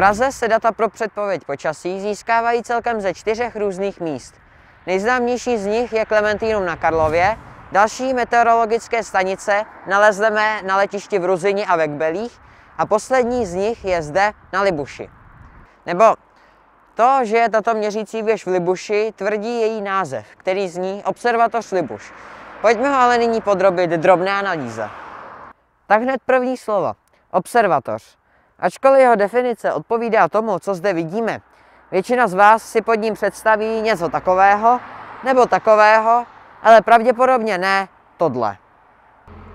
Praze se data pro předpověď počasí získávají celkem ze čtyřech různých míst. Nejznámější z nich je Klementínum na Karlově, další meteorologické stanice nalezneme na letišti v Ruzini a ve Kbelích a poslední z nich je zde na Libuši. Nebo to, že je tato měřící věž v Libuši, tvrdí její název, který zní Observatoř Libuš. Pojďme ho ale nyní podrobit drobné analýze. Tak hned první slovo. Observatoř. Ačkoliv jeho definice odpovídá tomu, co zde vidíme, většina z vás si pod ním představí něco takového nebo takového, ale pravděpodobně ne tohle.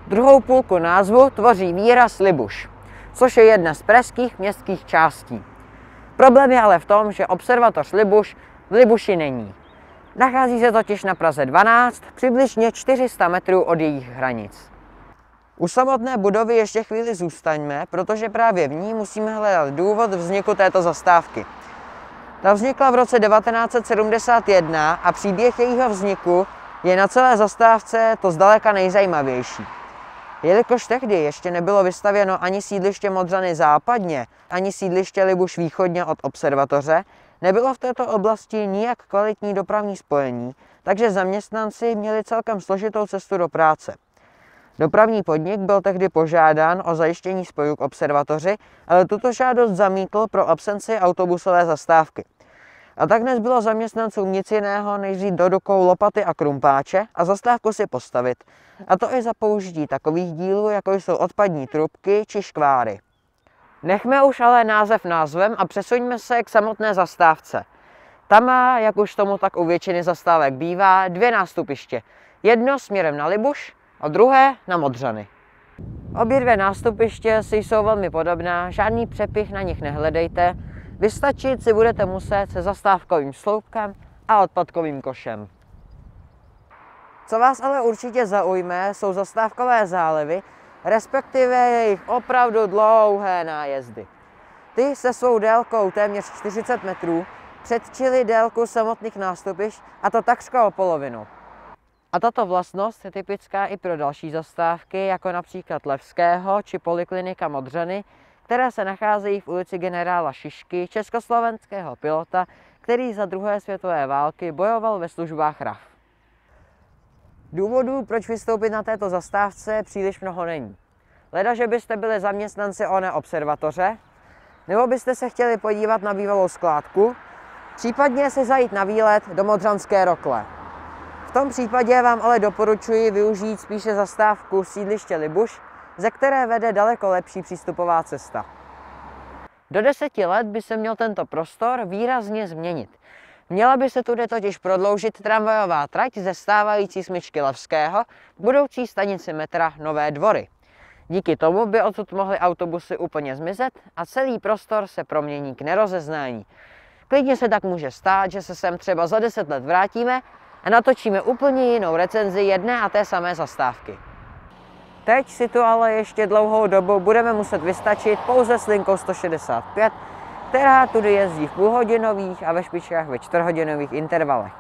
Druhou půlku názvu tvoří výraz Libuš, což je jedna z pražských městských částí. Problém je ale v tom, že observatoř Libuš v Libuši není. Nachází se totiž na Praze 12, přibližně 400 metrů od jejich hranic. U samotné budovy ještě chvíli zůstaňme, protože právě v ní musíme hledat důvod vzniku této zastávky. Ta vznikla v roce 1971 a příběh jejího vzniku je na celé zastávce to zdaleka nejzajímavější. Jelikož tehdy ještě nebylo vystavěno ani sídliště Modřany západně, ani sídliště Libuš východně od observatoře, nebylo v této oblasti nijak kvalitní dopravní spojení, takže zaměstnanci měli celkem složitou cestu do práce. Dopravní podnik byl tehdy požádán o zajištění spojů k observatoři, ale tuto žádost zamítl pro absenci autobusové zastávky. A tak dnes bylo zaměstnancům nic jiného, než vzít do rukou lopaty a krumpáče a zastávku si postavit. A to i za použití takových dílů, jako jsou odpadní trubky či škváry. Nechme už ale název názvem a přesuňme se k samotné zastávce. Ta má, jak už tomu tak u většiny zastávek bývá, dvě nástupiště. Jedno směrem na Libuš a druhé na Modřany. Obě dvě nástupiště si jsou velmi podobná, žádný přepich na nich nehledejte, vystačit si budete muset se zastávkovým sloupkem a odpadkovým košem. Co vás ale určitě zaujme, jsou zastávkové zálevy, respektive jejich opravdu dlouhé nájezdy. Ty se svou délkou téměř 40 metrů předčily délku samotných nástupišť a to takřka o polovinu. A tato vlastnost je typická i pro další zastávky, jako například Levského či Poliklinika Modřany, které se nacházejí v ulici generála Šišky, československého pilota, který za druhé světové války bojoval ve službách RAF. Důvodů, proč vystoupit na této zastávce, příliš mnoho není. Leda, že byste byli zaměstnanci oné observatoře, nebo byste se chtěli podívat na bývalou skládku, případně se zajít na výlet do Modřanské rokle. V tom případě vám ale doporučuji využít spíše zastávku sídliště Libuš, ze které vede daleko lepší přístupová cesta. Do deseti let by se měl tento prostor výrazně změnit. Měla by se tudy totiž prodloužit tramvajová trať ze stávající smyčky Levského k budoucí stanici metra Nové dvory. Díky tomu by odsud mohly autobusy úplně zmizet a celý prostor se promění k nerozeznání. Klidně se tak může stát, že se sem třeba za 10 let vrátíme a natočíme úplně jinou recenzi jedné a té samé zastávky. Teď si tu ale ještě dlouhou dobu budeme muset vystačit pouze s linkou 165, která tudy jezdí v půlhodinových a ve špičkách ve čtvrhodinových intervalech.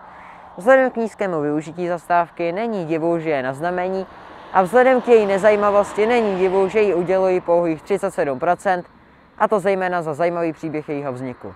Vzhledem k nízkému využití zastávky není divu, že je na znamení a vzhledem k její nezajímavosti není divu, že ji udělují pouhých 37%, a to zejména za zajímavý příběh jejího vzniku.